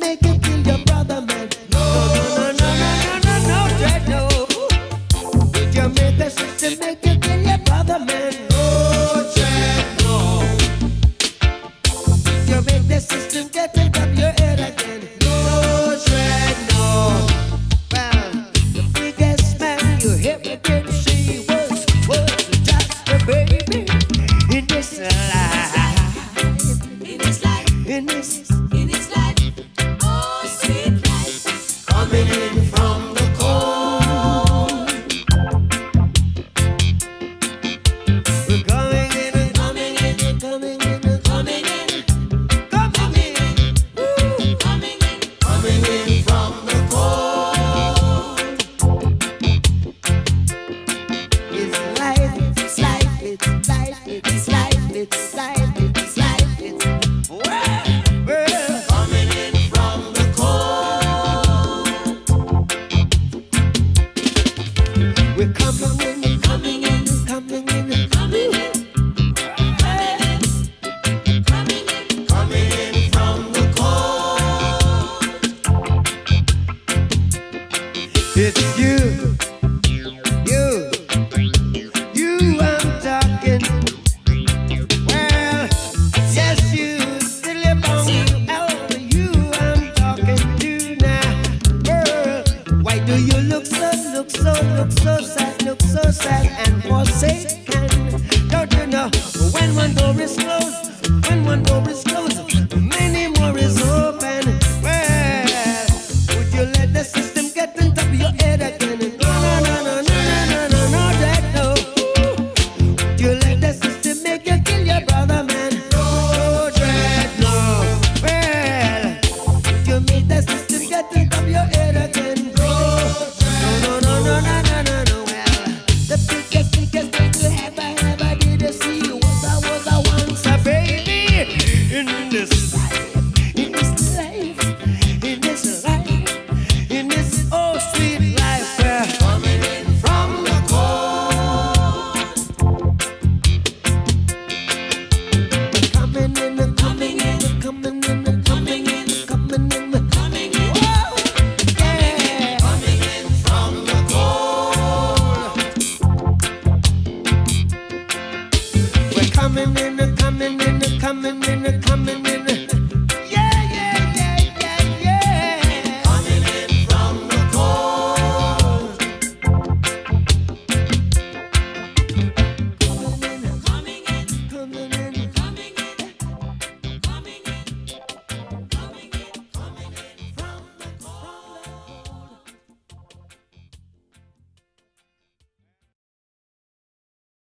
make it kill your brother, man. No, no, no, no, no, no, no, no, no. System make you kill your brother, man? No, no. You make the system get your head again? No, no. The biggest man you ever did was, was just a baby in this life. In this life. In this life. It's you, you, you I'm talking. Well, yes, you, silly bone, you I'm talking to now. Girl, why do you look so, look so, look so sad, look so sad and forsaken? Don't you know when one door is closed, when one door is closed? coming in.